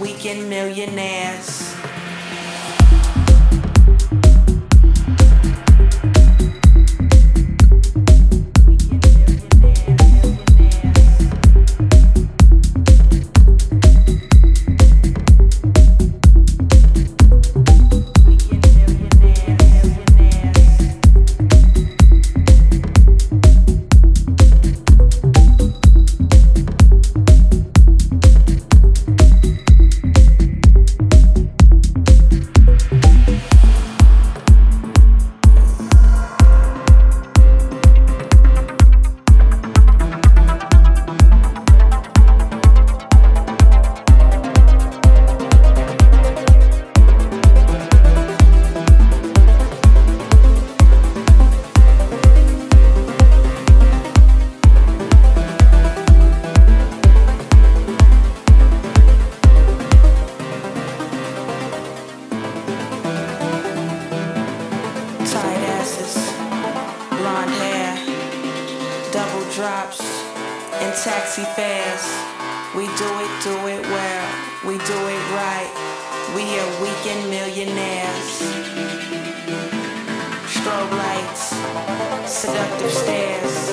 weekend millionaires. Drops, and taxi fares. We do it, do it well, we do it right. We are weekend millionaires. Strobe lights, seductive stares,